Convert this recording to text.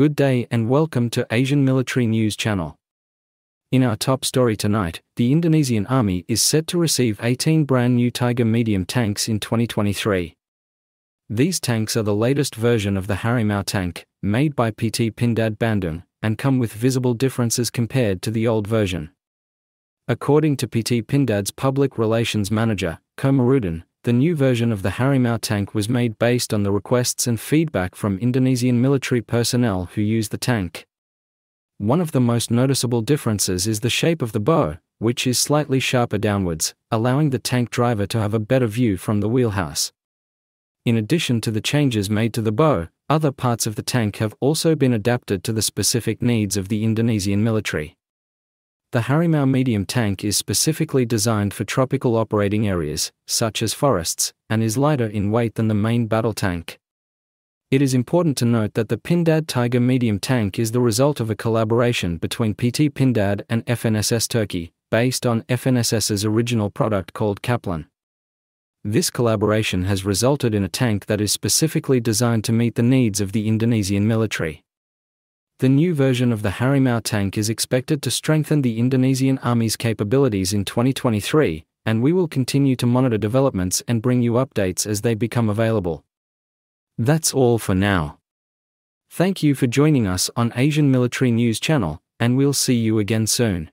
Good day and welcome to Asian Military News Channel. In our top story tonight, the Indonesian army is set to receive 18 brand new Tiger medium tanks in 2023. These tanks are the latest version of the Harimau tank, made by PT Pindad Bandung, and come with visible differences compared to the old version. According to PT Pindad's public relations manager, Komarudin, the new version of the Harimau tank was made based on the requests and feedback from Indonesian military personnel who use the tank. One of the most noticeable differences is the shape of the bow, which is slightly sharper downwards, allowing the tank driver to have a better view from the wheelhouse. In addition to the changes made to the bow, other parts of the tank have also been adapted to the specific needs of the Indonesian military. The Harimau medium tank is specifically designed for tropical operating areas, such as forests, and is lighter in weight than the main battle tank. It is important to note that the Pindad Tiger medium tank is the result of a collaboration between PT Pindad and FNSS Turkey, based on FNSS's original product called Kaplan. This collaboration has resulted in a tank that is specifically designed to meet the needs of the Indonesian military. The new version of the Harimau tank is expected to strengthen the Indonesian Army's capabilities in 2023, and we will continue to monitor developments and bring you updates as they become available. That's all for now. Thank you for joining us on Asian Military News Channel, and we'll see you again soon.